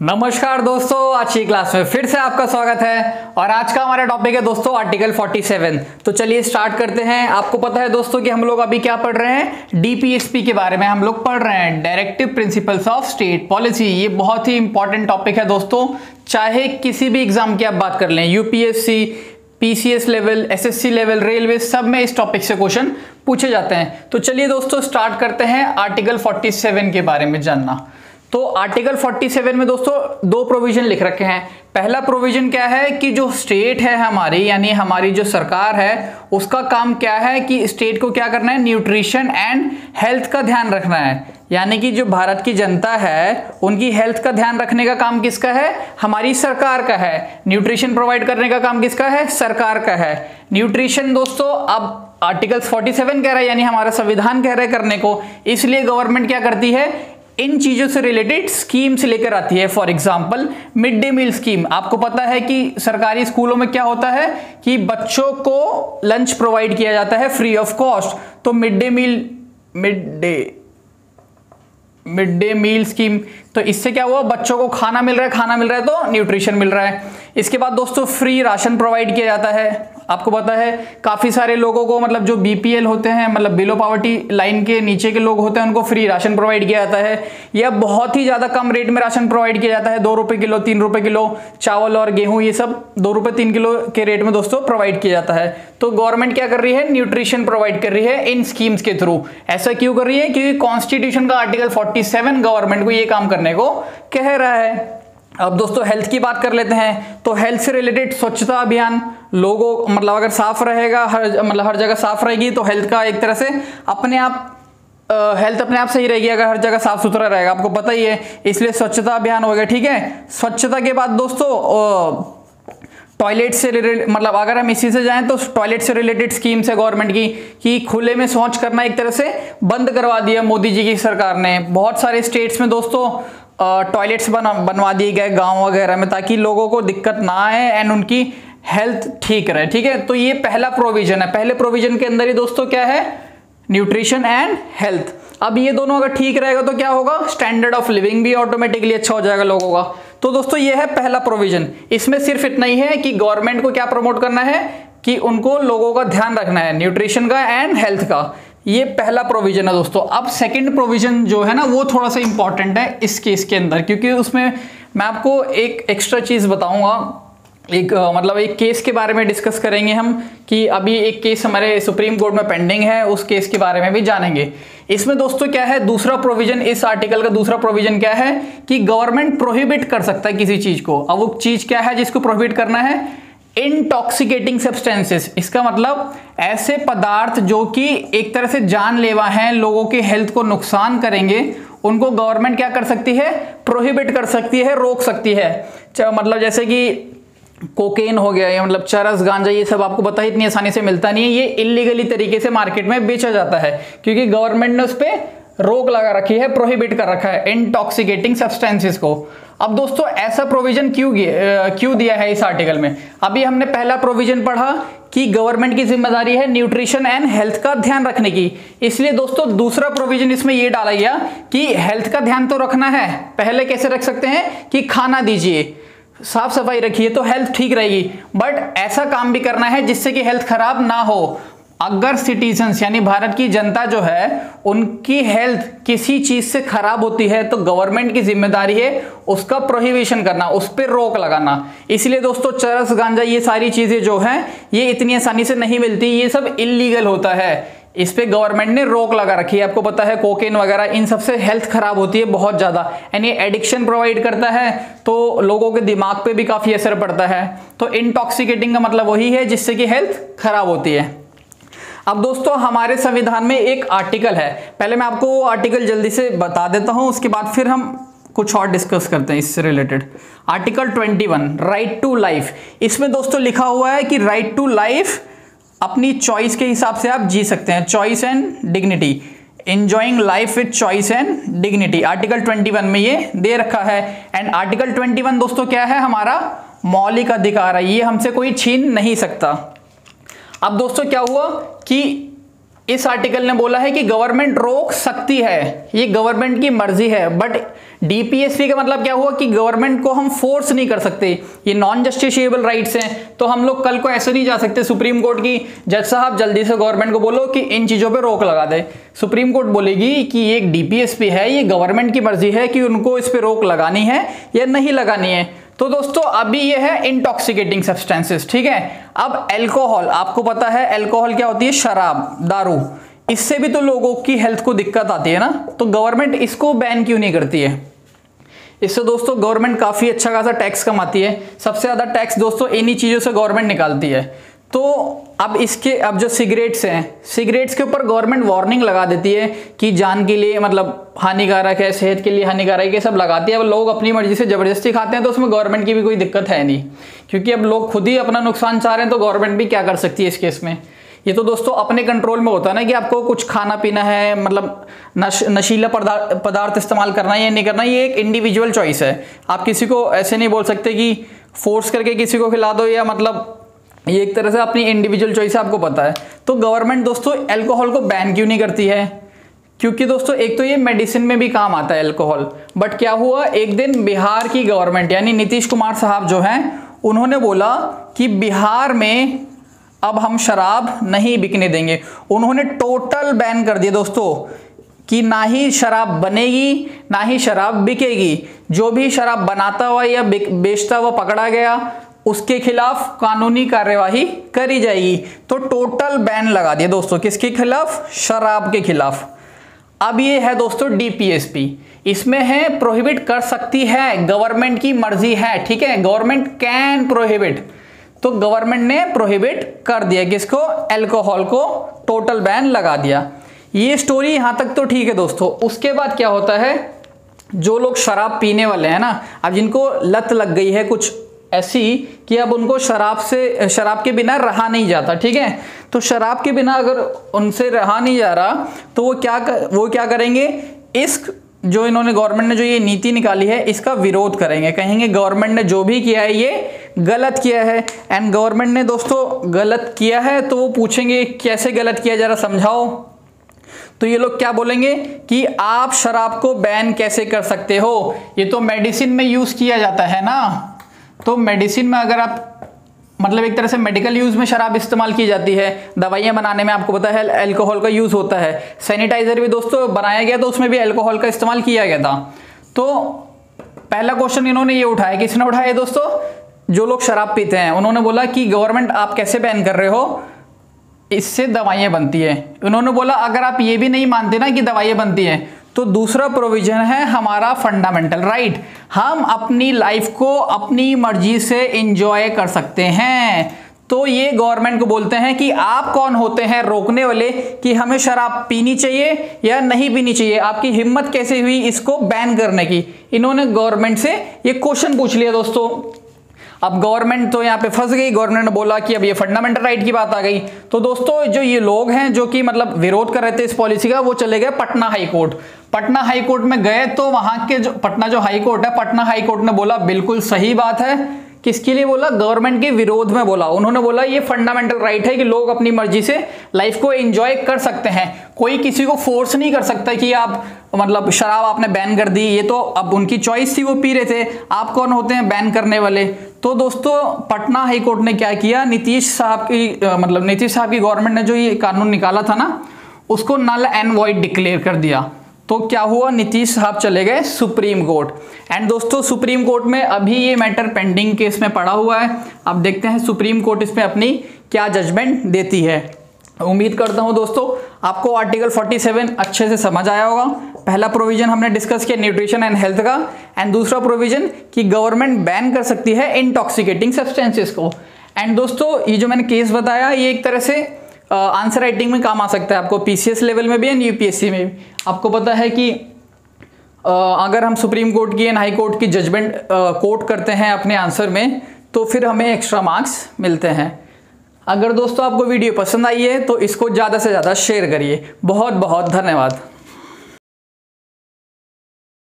नमस्कार दोस्तों, आज की क्लास में फिर से आपका स्वागत है। और आज का हमारा टॉपिक है दोस्तों आर्टिकल 47 तो चलिए स्टार्ट करते हैं। आपको पता है दोस्तों कि हम लोग अभी क्या पढ़ रहे हैं? डीपीएसपी के बारे में हम लोग पढ़ रहे हैं। Directive principles of state policy ये बहुत ही इंपॉर्टेंट टॉपिक है दोस्तों। चाहे किसी भी एग्ज़ाम की आप बात कर लें UPSC PCS level SSC level railway सब में इस टॉपिक से क्वेश्चन पूछे जाते हैं। तो चलिए दोस्तों स्टार्ट करते हैं आर्टिकल 47 के बारे में जानना। तो आर्टिकल 47 में दोस्तों दो प्रोविज़न लिख रखे हैं। पहला प्रोविज़न क्या है कि जो स्टेट है हमारी, यानी हमारी जो सरकार है, उसका काम क्या है कि स्टेट को क्या करना है? न्यूट्रिशन एंड हेल्थ का ध्यान रखना है। यानी कि जो भारत की जनता है, उनकी हेल्थ का ध्यान रखने का काम किसका है? हमारी सरकार का है। न्यूट्रिशन प्रोवाइड करने का काम किसका है? सरकार का है। न्यूट्रिशन दोस्तों, अब आर्टिकल 47 कह रहा है, यानी हमारा संविधान कह रहा है करने को। इसलिए गवर्नमेंट क्या करती है? इन चीज़ों से रिलेटेड स्कीम्स लेकर आती है. For example mid day meal scheme आपको पता है कि सरकारी स्कूलों में क्या होता है कि बच्चों को लंच प्रोवाइड किया जाता है फ्री ऑफ़ कॉस्ट तो mid day meal mid day mid day meal scheme तो इससे क्या हुआ? बच्चों को खाना मिल रहा है, खाना मिल रहा है तो न्यूट्रिशन मिल रहा है. इसके बाद दोस्तों फ्री राशन प्रोवाइड किया जाता है. आपको पता है, काफ़ी सारे लोगों को मतलब जो बीपीएल होते हैं मतलब बिलो पावर्टी लाइन के नीचे के लोग होते हैं, उनको फ्री राशन प्रोवाइड किया जाता है। या बहुत ही ज़्यादा कम रेट में राशन प्रोवाइड किया जाता है, दो रुपये किलो, तीन रुपये किलो, चावल और गेहूँ, ये सब दो रुपये तीन किलो के रेट में दोस्तों प्रोवाइड किया जाता है। तो गवर्नमेंट क्या कर रही है? न्यूट्रिशन प्रोवाइड कर रही है इन स्कीम्स के थ्रू ऐसा क्यों कर रही है? क्योंकि कॉन्स्टिट्यूशन का आर्टिकल फोर्टी गवर्नमेंट को ये काम करने को कह रहा है। अब दोस्तों हेल्थ की बात कर लेते हैं। तो हेल्थ से रिलेटेड स्वच्छता अभियान लोगों मतलब अगर साफ़ रहेगा, हर मतलब हर जगह साफ़ रहेगी तो हेल्थ का एक तरह से अपने आप हेल्थ अपने आप सही रहेगी, अगर हर जगह साफ़ सुथरा रहेगा। आपको पता ही है, इसलिए स्वच्छता अभियान हो गया, ठीक है? स्वच्छता के बाद दोस्तों टॉयलेट से मतलब अगर हम इसी से जाएँ तो टॉयलेट से रिलेटेड स्कीम्स है गवर्नमेंट की, कि खुले में शौच करना एक तरह से बंद करवा दिया मोदी जी की सरकार ने। बहुत सारे स्टेट्स में दोस्तों टॉयलेट्स बना, बनवा दिए गए गाँव वगैरह में ताकि लोगों को दिक्कत ना आए एंड उनकी हेल्थ ठीक रहे, ठीक है? तो ये पहला प्रोविज़न है। पहले प्रोविज़न के अंदर ही दोस्तों क्या है? न्यूट्रिशन एंड हेल्थ अब ये दोनों अगर ठीक रहेगा तो क्या होगा? स्टैंडर्ड ऑफ़ लिविंग भी ऑटोमेटिकली अच्छा हो जाएगा लोगों का। तो दोस्तों ये है पहला प्रोविज़न इसमें सिर्फ़ इतना ही है कि गवर्नमेंट को क्या प्रमोट करना है? कि उनको लोगों का ध्यान रखना है न्यूट्रिशन का एंड हेल्थ का। ये पहला प्रोविज़न है दोस्तों। अब सेकंड प्रोविज़न जो है ना, वो थोड़ा सा इंपॉर्टेंट है इस केस के अंदर, क्योंकि उसमें मैं आपको एक एक्स्ट्रा चीज़ बताऊँगा। एक मतलब एक केस के बारे में डिस्कस करेंगे हम कि अभी एक केस हमारे सुप्रीम कोर्ट में पेंडिंग है, उस केस के बारे में भी जानेंगे। इसमें दोस्तों क्या है, दूसरा प्रोविज़न इस आर्टिकल का दूसरा प्रोविज़न क्या है कि गवर्नमेंट प्रोहिबिट कर सकता है किसी चीज़ को। अब वो चीज़ क्या है जिसको प्रोहिबिट करना है? इनटॉक्सिकेटिंग सब्सटेंसेस इसका मतलब ऐसे पदार्थ जो कि एक तरह से जानलेवा हैं, लोगों के हेल्थ को नुकसान करेंगे, उनको गवर्नमेंट क्या कर सकती है? प्रोहिबिट कर सकती है, रोक सकती है। मतलब जैसे कि कोकेन हो गया या मतलब चरस, गांजा, ये सब आपको पता है, इतनी आसानी से मिलता नहीं है। ये इलीगली तरीके से मार्केट में बेचा जाता है, क्योंकि गवर्नमेंट ने उस पर रोक लगा रखी है प्रोहिबिट कर रखा है इंटॉक्सिकेटिंग सब्सटेंसेस को। अब दोस्तों, ऐसा प्रोविज़न क्यों क्यों दिया है इस आर्टिकल में? अभी हमने पहला प्रोविज़न पढ़ा कि गवर्नमेंट की ज़िम्मेदारी है न्यूट्रिशन एंड हेल्थ का ध्यान रखने की। इसलिए दोस्तों, दूसरा प्रोविज़न इसमें यह डाला गया कि हेल्थ का ध्यान तो रखना है। पहले कैसे रख सकते हैं? कि खाना दीजिए। साफ़ सफ़ाई रखिए तो हेल्थ ठीक रहेगी। बट ऐसा काम भी करना है जिससे कि हेल्थ खराब ना हो। अगर सिटीजन्स यानी भारत की जनता जो है, उनकी हेल्थ किसी चीज़ से खराब होती है तो गवर्नमेंट की ज़िम्मेदारी है उसका प्रोहिबिशन करना, उस पर रोक लगाना। इसलिए दोस्तों, चरस गांजा, ये सारी चीज़ें जो हैं, ये इतनी आसानी से नहीं मिलती, ये सब इलीगल होता है। इस पर गवर्नमेंट ने रोक लगा रखी है। आपको पता है कोकेन वगैरह, इन सबसे हेल्थ खराब होती है बहुत ज़्यादा। यानी एडिक्शन प्रोवाइड करता है तो लोगों के दिमाग पे भी काफ़ी असर पड़ता है। तो इंटॉक्सिकेटिंग का मतलब वही है जिससे कि हेल्थ खराब होती है। अब दोस्तों, हमारे संविधान में एक आर्टिकल है। पहले मैं आपको वो आर्टिकल जल्दी से बता देता हूँ, उसके बाद फिर हम कुछ और डिस्कस करते हैं इससे related article 21 right to life इसमें दोस्तों लिखा हुआ है कि राइट टू लाइफ अपनी चॉइस के हिसाब से आप जी सकते हैं। Choice and dignity enjoying life with choice and dignity article 21 में ये दे रखा है। एंड आर्टिकल 21 दोस्तों, क्या है? हमारा मौलिक अधिकार है। ये हमसे कोई छीन नहीं सकता। अब दोस्तों क्या हुआ कि इस आर्टिकल ने बोला है कि गवर्नमेंट रोक सकती है, ये गवर्नमेंट की मर्ज़ी है बट डीपीएसपी का मतलब क्या हुआ कि गवर्नमेंट को हम फोर्स नहीं कर सकते, ये नॉन जस्टिशिएबल राइट्स हैं तो हम लोग कल को ऐसे नहीं जा सकते सुप्रीम कोर्ट की। जज साहब, जल्दी से गवर्नमेंट को बोलो कि इन चीज़ों पे रोक लगा दे। सुप्रीम कोर्ट बोलेगी कि ये एक डीपीएसपी है, ये गवर्नमेंट की मर्ज़ी है कि उनको इस पर रोक लगानी है या नहीं लगानी है। तो दोस्तों, अभी ये है इंटॉक्सिकेटिंग सब्सटेंसेस ठीक है? अब एल्कोहल आपको पता है एल्कोहल क्या होती है? शराब, दारू। इससे भी तो लोगों की हेल्थ को दिक्कत आती है ना? तो गवर्नमेंट इसको बैन क्यों नहीं करती है? इससे दोस्तों गवर्नमेंट काफ़ी अच्छा खासा टैक्स कमाती है। सबसे ज़्यादा टैक्स दोस्तों, इन्हीं चीज़ों से गवर्नमेंट निकालती है। तो अब इसके, अब जो सिगरेट्स हैं सिगरेट्स के ऊपर गवर्नमेंट वार्निंग लगा देती है कि जान के लिए मतलब हानिकारक है, सेहत के लिए हानिकारक है सब लगाती है। अब लोग अपनी मर्ज़ी से ज़बरदस्ती खाते हैं तो उसमें गवर्नमेंट की भी कोई दिक्कत है नहीं। क्योंकि अब लोग खुद ही अपना नुकसान चाह रहे हैं तो गवर्नमेंट भी क्या कर सकती है इस केस में? ये तो दोस्तों अपने कंट्रोल में होता है ना कि आपको कुछ खाना पीना है मतलब नश, नशीला पदार्थ पदार्थ इस्तेमाल करना है या नहीं करना, ये एक इंडिविजुअल चॉइस है। आप किसी को ऐसे नहीं बोल सकते कि फोर्स करके किसी को खिला दो या मतलब ये एक तरह से अपनी इंडिविजुअल चॉइस है, आपको पता है। तो गवर्नमेंट दोस्तों एल्कोहल को बैन क्यों नहीं करती है? क्योंकि दोस्तों, एक तो ये मेडिसिन में भी काम आता है एल्कोहल बट क्या हुआ? एक दिन बिहार की गवर्नमेंट यानी नीतीश कुमार साहब जो हैं, उन्होंने बोला कि बिहार में अब हम शराब नहीं बिकने देंगे। उन्होंने टोटल बैन कर दिया दोस्तों, कि ना ही शराब बनेगी, ना ही शराब बिकेगी। जो भी शराब बनाता हुआ या बेचता हुआ पकड़ा गया उसके खिलाफ कानूनी कार्यवाही करी जाएगी। तो टोटल बैन लगा दिया दोस्तों, किसके खिलाफ? शराब के खिलाफ। अब ये है दोस्तों डीपीएसपी इसमें है प्रोहिबिट कर सकती है गवर्नमेंट की मर्ज़ी है, ठीक है? गवर्नमेंट कैन प्रोहिबिट तो गवर्नमेंट ने प्रोहिबिट कर दिया किसको? एल्कोहल को। टोटल बैन लगा दिया। ये स्टोरी यहाँ तक तो ठीक है दोस्तों। उसके बाद क्या होता है? जो लोग शराब पीने वाले हैं ना, अब जिनको लत लग गई है कुछ ऐसी कि अब उनको शराब से शराब के बिना रहा नहीं जाता ठीक है? तो शराब के बिना अगर उनसे रहा नहीं जा रहा तो वो क्या कर, वो क्या करेंगे? इस जो इन्होंने गवर्नमेंट ने जो ये नीति निकाली है इसका विरोध करेंगे। कहेंगे गवर्नमेंट ने जो भी किया है ये गलत किया है। एंड गवर्नमेंट ने दोस्तों गलत किया है तो वो पूछेंगे कैसे गलत किया जरा समझाओ? तो ये लोग क्या बोलेंगे? कि आप शराब को बैन कैसे कर सकते हो? ये तो मेडिसिन में यूज़ किया जाता है ना? तो मेडिसिन में अगर आप मतलब एक तरह से मेडिकल यूज़ में शराब इस्तेमाल की जाती है, दवाइयाँ बनाने में आपको पता है अल्कोहल का यूज़ होता है। सैनिटाइजर भी दोस्तों बनाया गया तो उसमें भी अल्कोहल का इस्तेमाल किया गया था। तो पहला क्वेश्चन इन्होंने ये उठाया, किसने उठाया दोस्तों? जो लोग शराब पीते हैं, उन्होंने बोला कि गवर्नमेंट आप कैसे बैन कर रहे हो? इससे दवाइयाँ बनती है। उन्होंने बोला, अगर आप ये भी नहीं मानते ना कि दवाइयाँ बनती हैं तो दूसरा प्रोविज़न है हमारा फंडामेंटल राइट right. हम अपनी लाइफ को अपनी मर्ज़ी से इंजॉय कर सकते हैं. तो ये गवर्नमेंट को बोलते हैं कि आप कौन होते हैं रोकने वाले कि हमें शराब पीनी चाहिए या नहीं पीनी चाहिए? आपकी हिम्मत कैसे हुई इसको बैन करने की? इन्होंने गवर्नमेंट से ये क्वेश्चन पूछ लिया दोस्तों. अब गवर्नमेंट तो यहाँ पे फंस गई। गवर्नमेंट ने बोला कि अब ये फंडामेंटल राइट की बात आ गई। तो दोस्तों, जो ये लोग हैं, जो कि मतलब विरोध कर रहे थे इस पॉलिसी का, वो चले गए Patna high court. Patna high court में गए तो वहाँ के जो, पटना जो हाई कोर्ट है, पटना हाई कोर्ट ने बोला, बिल्कुल सही बात है। किसके लिए बोला? गवर्नमेंट के विरोध में बोला। उन्होंने बोला, ये फंडामेंटल राइट है कि लोग अपनी मर्ज़ी से लाइफ को एंजॉय कर सकते हैं। कोई किसी को फोर्स नहीं कर सकता कि आप मतलब शराब आपने बैन कर दी। ये तो अब उनकी चॉइस थी, वो पी रहे थे। आप कौन होते हैं बैन करने वाले? तो दोस्तों, पटना हाई कोर्ट ने क्या किया? नीतीश साहब की मतलब नीतीश साहब की गवर्नमेंट ने जो ये कानून निकाला था ना, उसको नल एंड वॉइड डिक्लेयर कर दिया। तो क्या हुआ? नीतीश साहब चले गए सुप्रीम कोर्ट। एंड दोस्तों, सुप्रीम कोर्ट में अभी ये मैटर पेंडिंग केस में पड़ा हुआ है। अब देखते हैं सुप्रीम कोर्ट इसमें अपनी क्या जजमेंट देती है। उम्मीद करता हूँ दोस्तों, आपको आर्टिकल 47 अच्छे से समझ आया होगा। पहला प्रोविज़न हमने डिस्कस किया न्यूट्रिशन एंड हेल्थ का। एंड दूसरा प्रोविज़न कि गवर्नमेंट बैन कर सकती है इंटॉक्सिकेटिंग सब्सटेंसेस को। एंड दोस्तों, ये जो मैंने केस बताया, ये एक तरह से आंसर राइटिंग में काम आ सकता है। आपको पीसीएस लेवल में भी एंड यूपीएससी में भी। आपको पता है कि अगर हम सुप्रीम कोर्ट की एंड हाई कोर्ट की जजमेंट कोर्ट करते हैं अपने आंसर में तो फिर हमें एक्स्ट्रा मार्क्स मिलते हैं। अगर दोस्तों आपको वीडियो पसंद आई है तो इसको ज़्यादा से ज़्यादा शेयर करिए। बहुत बहुत धन्यवाद।